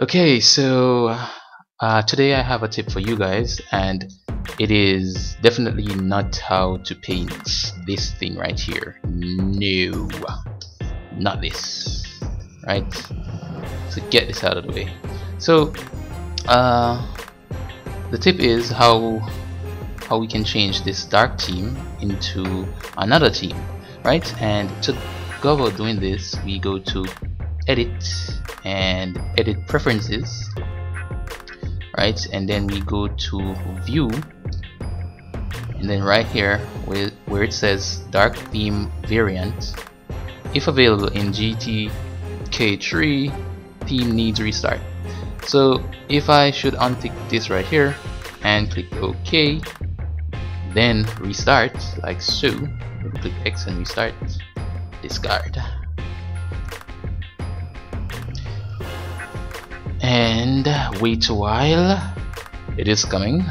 Okay, so uh, today I have a tip for you guys and it is definitely not how to paint this thing right here. No, not this, right? So get this out of the way. So uh, the tip is how how we can change this dark team into another team, right? And to go about doing this, we go to edit and edit preferences right? And then we go to view. And then right here where, where it says dark theme variant. If available in GTK3 theme needs restart. So if I should untick this right here and click OK then restart like so. Click X and restart. Discard and wait a while. It is coming.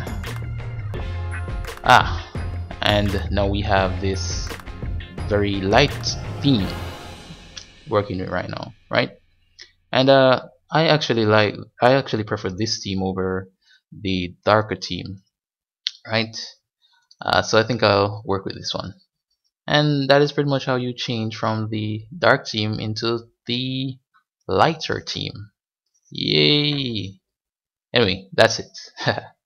Ah and now we have this very light theme working right now right? And uh, I actually like I actually prefer this theme over the darker theme right? Uh, so I think I'll work with this one. And that is pretty much how you change from the dark theme into the lighter theme Yay! Anyway, that's it.